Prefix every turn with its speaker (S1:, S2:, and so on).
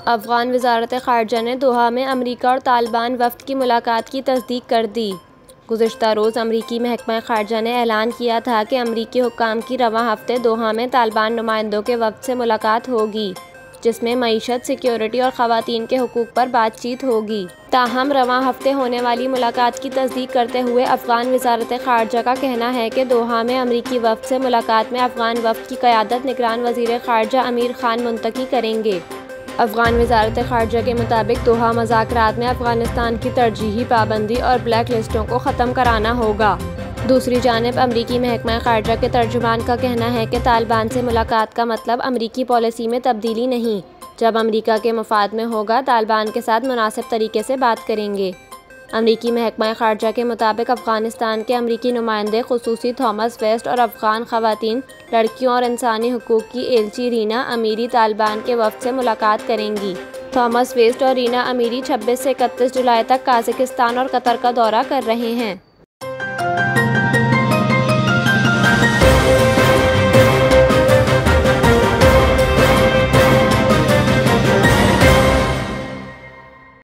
S1: अफगान वजारत ख़ारजा ने दोहा में अमरीका और तालिबान वफद की मुलाकात की तस्दीक कर दी। गुजशत रोज़ अमरीकी महकमा ख़ारजा ने ऐलान किया था कि अमरीकी हुकाम की रवा हफ़्ते दोहा में तालिबान नुमाइंदों के वफद से मुलाकात होगी, जिसमें मीशत, सिक्योरिटी और ख़वान के हकूक़ पर बातचीत होगी। ताहम रवा हफ़्ते होने वाली मुलाकात की तस्दीक करते हुए अफगान वजारत ख़ारजा का कहना है कि दोहा में अमरीकी वफद से मुलाकात में अफगान वफद की क़्यादत निगरान वज़ीर ख़ारजा अमीर खान मुंतकी करेंगे। अफगान वजारत ख़ारजा के मुताबिक दोहा मज़ाक में अफ़गानिस्तान की तरजीही, पाबंदी और ब्लैक लिस्टों को ख़त्म कराना होगा। दूसरी जानब, अमरीकी महकमा खारजा के तर्जुमान का कहना है कि तालिबान से मुलाकात का मतलब अमरीकी पॉलिसी में तब्दीली नहीं। जब अमरीका के मफाद में होगा, तालिबान के साथ मुनासिब तरीके से बात करेंगे। अमरीकी महकमा खारजा के मुताबिक अफ़गानिस्तान के अमरीकी नुमाइंदे खसूसी थॉमस वेस्ट और अफ़गान ख़वान लड़कियों और इंसानी हकूक़ की एलची रीना अमीरी तालिबान के वफद से मुलाकात करेंगी। थॉमस वेस्ट और रीना अमीरी 26 से इकतीस जुलाई तक काजकिस्तान और कतर का दौरा कर रहे हैं।